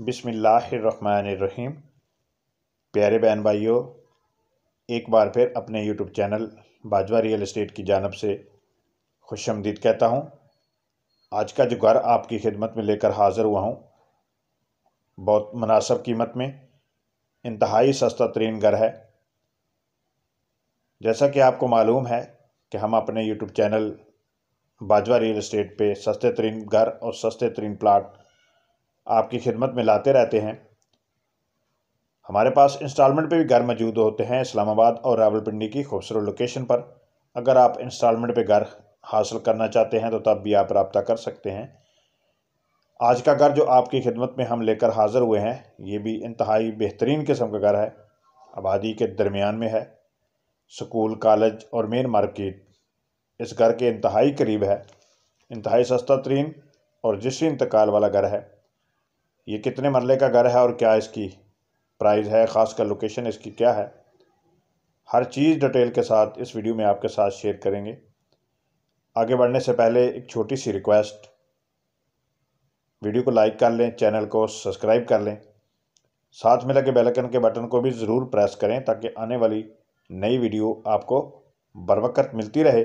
बिसमीम प्यारे बहन भाइयों एक बार फिर अपने YouTube channel Bajwa real estate की जानब से खुश आमदीद कहता हूँ। आज का जो घर आपकी खिदमत में लेकर हाज़िर हुआ हूँ, बहुत मुनासब कीमत में इंतहाई सस्ता तरीन घर है। जैसा कि आपको मालूम है कि हम अपने YouTube channel Bajwa real estate पे सस्ते तरीन घर और सस्ते तरीन प्लाट आपकी खिदमत में लाते रहते हैं। हमारे पास इंस्टॉलमेंट पे भी घर मौजूद होते हैं इस्लामाबाद और रावलपिंडी की खूबसूरत लोकेशन पर। अगर आप इंस्टॉलमेंट पे घर हासिल करना चाहते हैं तो तब भी आप रबता कर सकते हैं। आज का घर जो आपकी खिदमत में हम लेकर हाज़िर हुए हैं, ये भी इंतहाई बेहतरीन किस्म का घर है। आबादी के दरमियान में है। स्कूल, कॉलेज और मेन मार्केट इस घर के इंतहाई करीब है। इंतहाई सस्ता, तरीन और जिससे इंतकाल वाला घर है। ये कितने मरले का घर है और क्या इसकी प्राइस है ख़ास कर लोकेशन इसकी क्या है? हर चीज़ डिटेल के साथ इस वीडियो में आपके साथ शेयर करेंगे। आगे बढ़ने से पहले एक छोटी सी रिक्वेस्ट वीडियो को लाइक कर लें चैनल को सब्सक्राइब कर लें। साथ में लगे बेलकन के बटन को भी ज़रूर प्रेस करें ताकि आने वाली नई वीडियो आपको बर वक्त मिलती रहे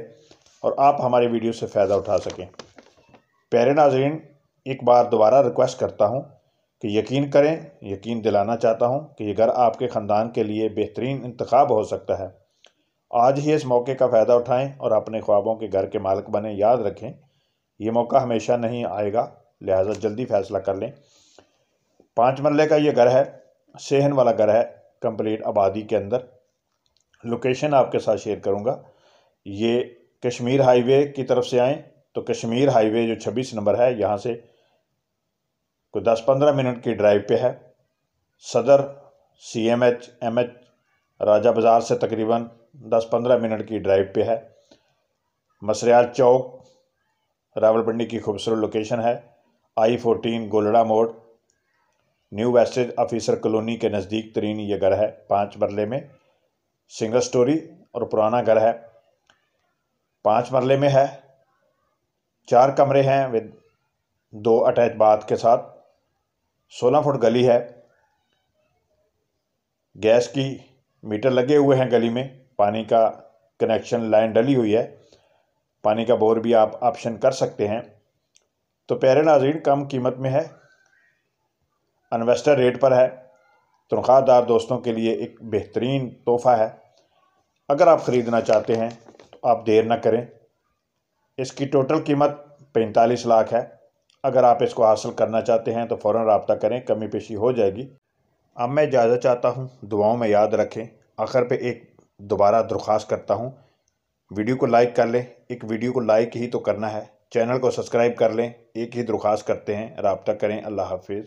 और आप हमारी वीडियो से फ़ायदा उठा सकें। प्यारे नाजरीन, एक बार दोबारा रिक्वेस्ट करता हूँ। कि यकीन करें, यकीन दिलाना चाहता हूँ कि ये घर आपके ख़ानदान के लिए बेहतरीन इंतखब हो सकता है। आज ही इस मौके का फ़ायदा उठाएँ और अपने ख्वाबों के घर के मालिक बने याद रखें। ये मौका हमेशा नहीं आएगा, लिहाजा जल्दी फ़ैसला कर लें। पाँच मरले का ये घर है, सेहन वाला घर है, कंप्लीट आबादी के अंदर। लोकेशन आपके साथ शेयर करूँगा। ये कश्मीर हाईवे की तरफ़ से आएँ तो कश्मीर हाईवे जो छब्बीस नंबर है, यहाँ से दस पंद्रह मिनट की ड्राइव पे है। Sadar C M H M H Raja Bazaar से तकरीबन दस पंद्रह मिनट की ड्राइव पे है। मसरियाल चौक, रावलपिंडी की खूबसूरत लोकेशन है। आई फोर्टीन गोलड़ा मोड़। न्यू वेस्टेज ऑफिसर कॉलोनी के नज़दीक तरीन ये घर है, पाँच मरले में। सिंगल स्टोरी और पुराना घर है। पाँच मरले में है। चार कमरे हैं विद दो अटैच बाथ के साथ। सोलह फुट गली है। गैस की मीटर लगे हुए हैं गली में। पानी का कनेक्शन लाइन डली हुई है। पानी का बोर भी आप ऑप्शन कर सकते हैं। तो प्यारे नाजीन कम कीमत में है। इन्वेस्टर रेट पर है। तनख्वाहदार दोस्तों के लिए एक बेहतरीन तोहफ़ा है। अगर आप ख़रीदना चाहते हैं तो आप देर ना करें। इसकी टोटल कीमत पैंतालीस लाख है। अगर आप इसको हासिल करना चाहते हैं तो फ़ौर रबता करें, कमी पेशी हो जाएगी। अब मैं इजाज़त चाहता हूँ, दुआओं में याद रखें। आखिर पे एक दोबारा दरख्वास्त करता हूँ। वीडियो को लाइक कर लें। एक वीडियो को लाइक ही तो करना है। चैनल को सब्सक्राइब कर लें। एक ही दरख्वास्त करते हैं। रबता करें। अल्लाह हाफिज़।